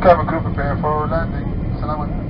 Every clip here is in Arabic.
Cover Cooper Bear forward landing. Salamat.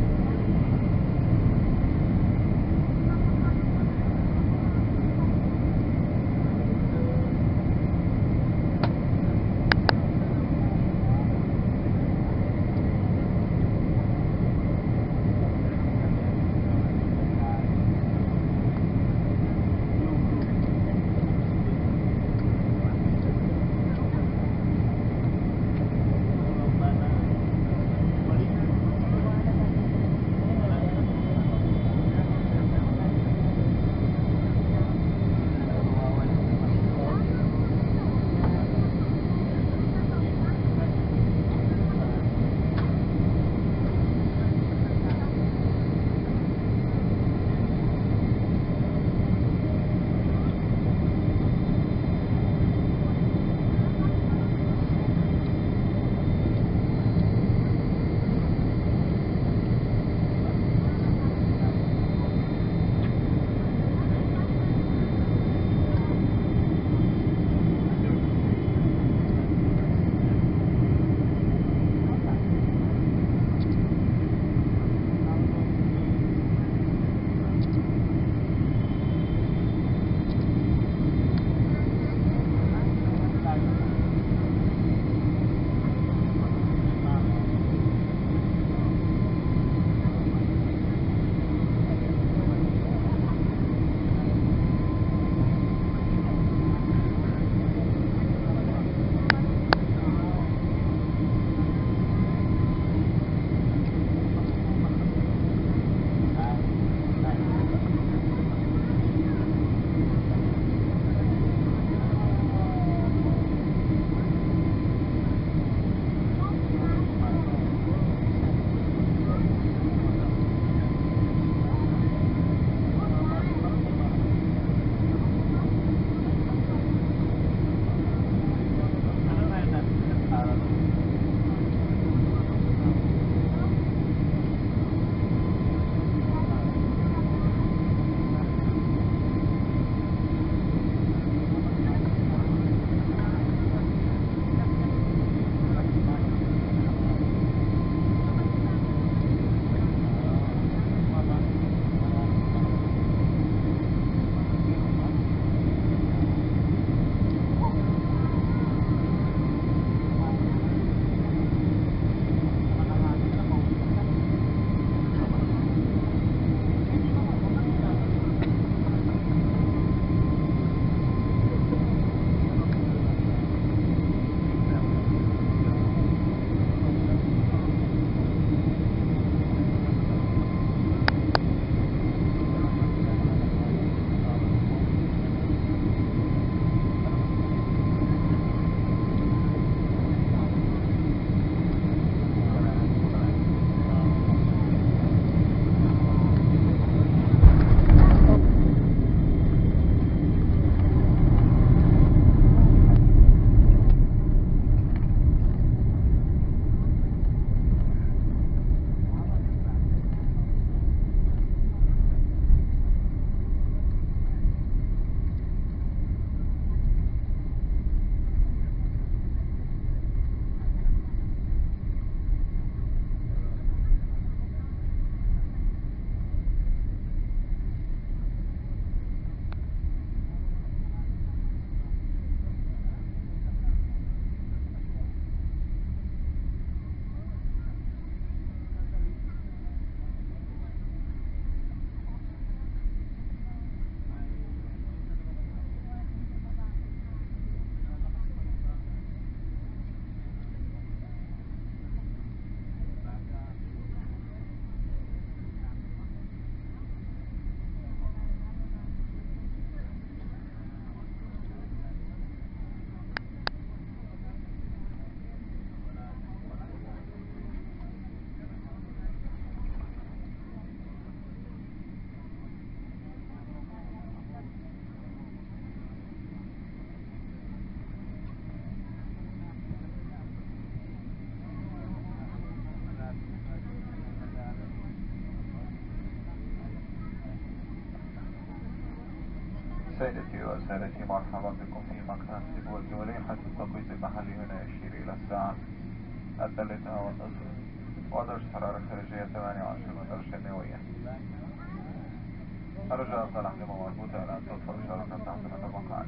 سيدتي وسادتي مرحبا بكم في مكتب سيب والجولي حيث التوقيت المحلي هنا يشير إلى الساعة الثالثة والنصف ودرجة الحرارة الخارجية 28 درجة مئوية أرجو أن تلحظوا مربوطة على أن تدخل شركة تحت المقاعد